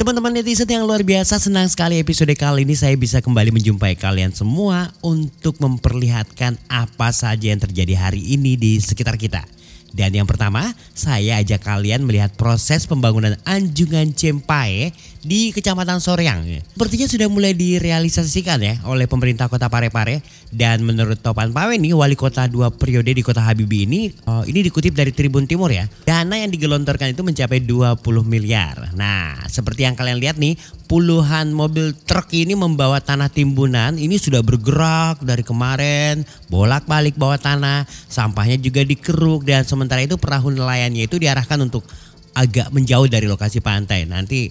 Teman-teman netizen yang luar biasa senang sekali episode kali ini saya bisa kembali menjumpai kalian semua untuk memperlihatkan apa saja yang terjadi hari ini di sekitar kita. Dan yang pertama, saya ajak kalian melihat proses pembangunan Anjungan Cempai di Kecamatan Soreang. Sepertinya sudah mulai direalisasikan ya oleh pemerintah Kota Parepare dan menurut Topan Pawe nih wali kota dua periode di Kota Habibie ini oh, ini dikutip dari Tribun Timur ya. Dana yang digelontorkan itu mencapai 20 miliar. Nah, seperti yang kalian lihat nih, puluhan mobil truk ini membawa tanah timbunan ini sudah bergerak dari kemarin bolak-balik bawa tanah sampahnya juga dikeruk dan sementara itu perahu nelayannya itu diarahkan untuk agak menjauh dari lokasi pantai nanti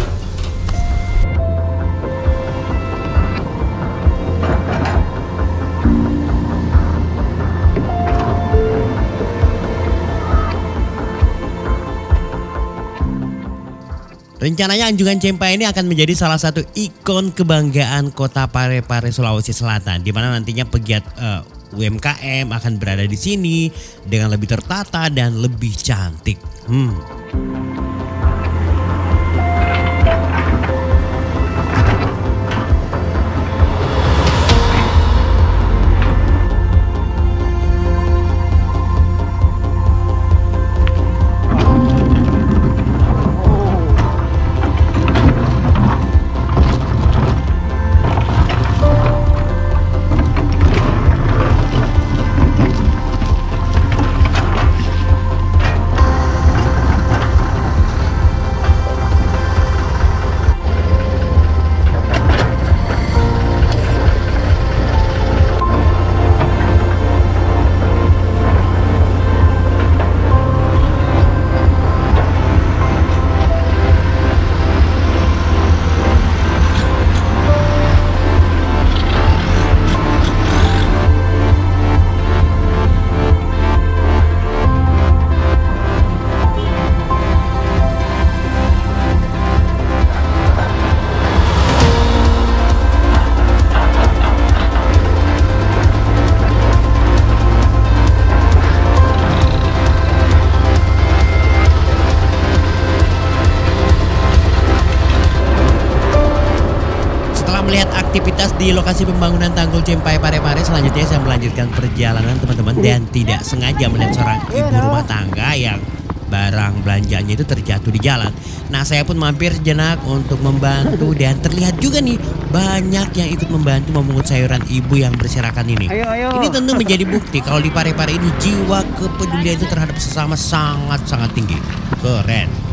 Rencananya Anjungan Cempai ini akan menjadi salah satu ikon kebanggaan kota Parepare Sulawesi Selatan di mana nantinya pegiat eh, UMKM akan berada di sini dengan lebih tertata dan lebih cantik. Hmm. Aktivitas di lokasi pembangunan tanggul Cempai Parepare, selanjutnya saya melanjutkan perjalanan teman-teman dan tidak sengaja melihat seorang ibu rumah tangga yang barang belanjanya itu terjatuh di jalan. Nah, saya pun mampir sejenak untuk membantu dan terlihat juga nih banyak yang ikut membantu memungut sayuran ibu yang berserakan ini. Ayo, ayo. Ini tentu menjadi bukti kalau di Parepare ini jiwa kepedulian itu terhadap sesama sangat-sangat tinggi. Keren.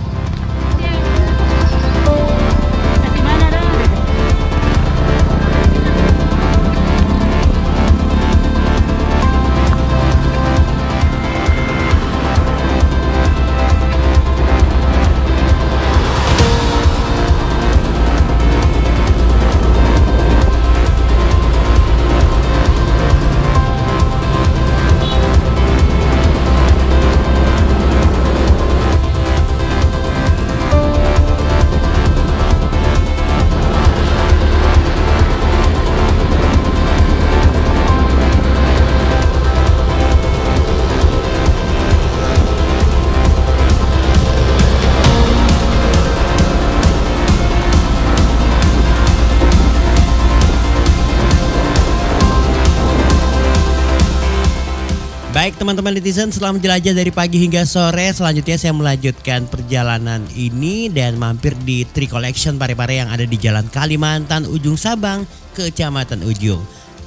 Baik teman-teman netizen setelah menjelajah dari pagi hingga sore. Selanjutnya saya melanjutkan perjalanan ini Dan mampir di Tree Collection Parepare yang ada di Jalan Kalimantan Ujung Sabang Kecamatan Ujung.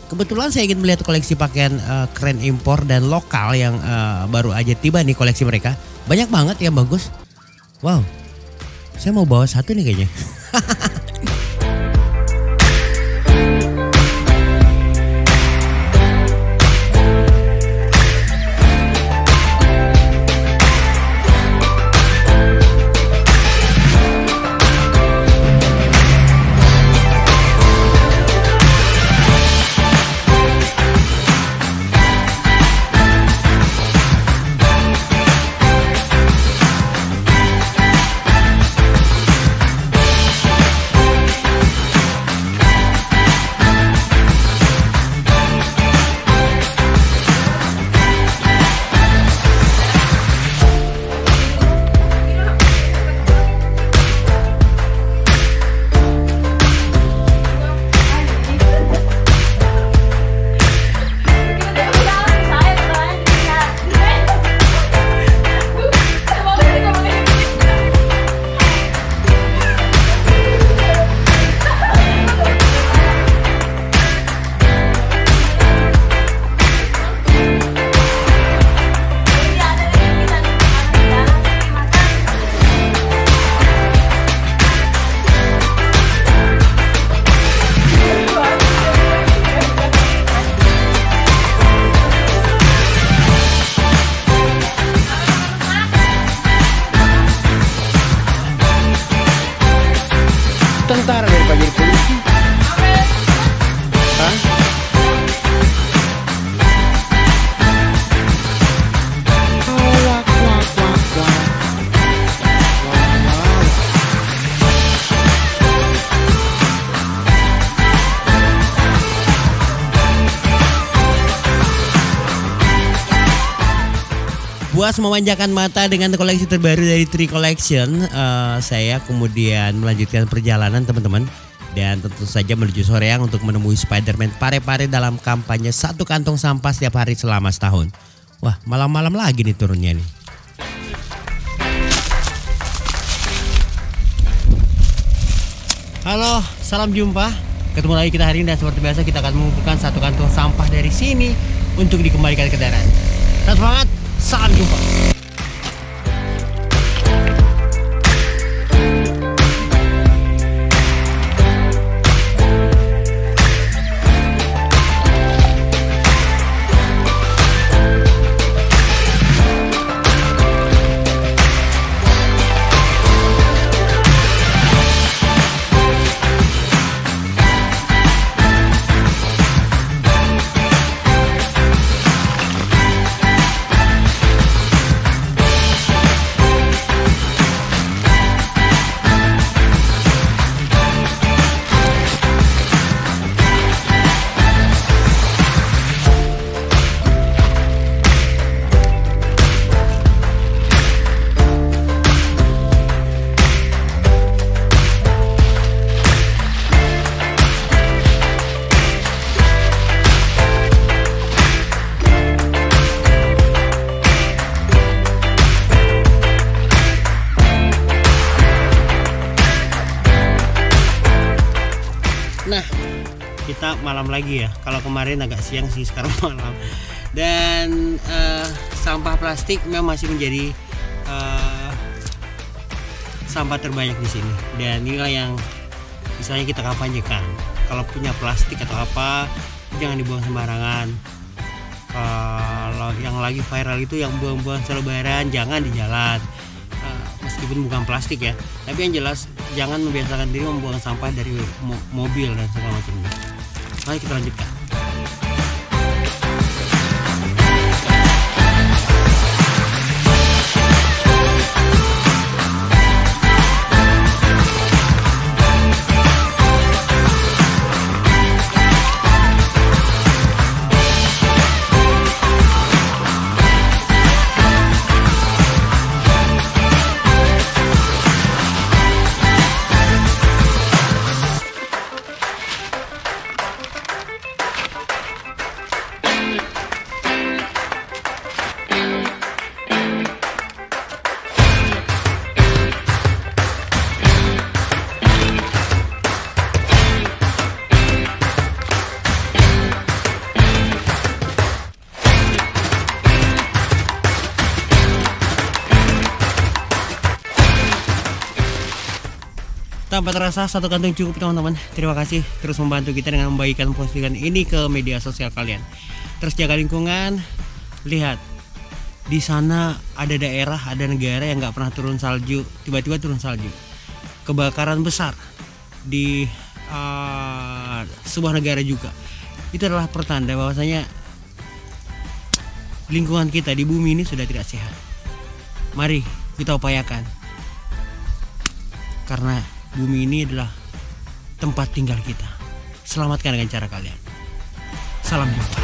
Kebetulan saya ingin melihat koleksi pakaian eh, keren impor dan lokal yang eh, baru aja tiba nih koleksi mereka. Banyak banget yang bagus. Wow saya mau bawa satu nih kayaknya Puas memanjakan mata dengan koleksi terbaru dari Tree Collection, uh, saya kemudian melanjutkan perjalanan teman-teman dan tentu saja menuju Soreang untuk menemui Spider-Man pare-pare dalam kampanye satu kantong sampah setiap hari selama setahun. Wah, malam-malam lagi nih turunnya nih. Halo, salam jumpa. Ketemu lagi kita hari ini dan seperti biasa kita akan mengumpulkan satu kantong sampah dari sini untuk dikembalikan ke darat. Tetap semangat, salam jumpa. Nah, malam lagi ya. Kalau kemarin agak siang sih, sekarang malam. Dan eh, sampah plastik memang masih menjadi eh, sampah terbanyak di sini. Dan inilah yang misalnya kita kampanyekan. Kalau punya plastik atau apa, jangan dibuang sembarangan. Kalau yang lagi viral itu yang buang-buang selebaran, jangan di jalan. Eh, meskipun bukan plastik ya, tapi yang jelas jangan membiasakan diri membuang sampah dari mo- mobil dan segala macamnya. Mari kita lanjutkan. Tanpa terasa satu kantong cukup teman-teman. Terima kasih terus membantu kita dengan membagikan postingan ini ke media sosial kalian. Terus jaga lingkungan. Lihat di sana ada daerah, ada negara yang nggak pernah turun salju, tiba-tiba turun salju. Kebakaran besar di uh, sebuah negara juga. Itu adalah pertanda bahwasanya lingkungan kita di bumi ini sudah tidak sehat. Mari kita upayakan karena bumi ini adalah tempat tinggal kita. Selamatkan dengan cara kalian. Salam jumpa.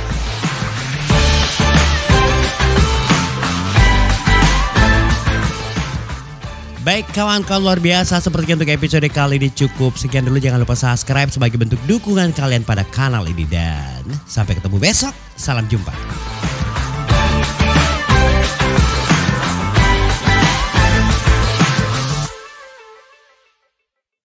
Baik kawan-kawan luar biasa seperti untuk episode kali ini cukup sekian dulu jangan lupa subscribe sebagai bentuk dukungan kalian pada kanal ini dan sampai ketemu besok salam jumpa.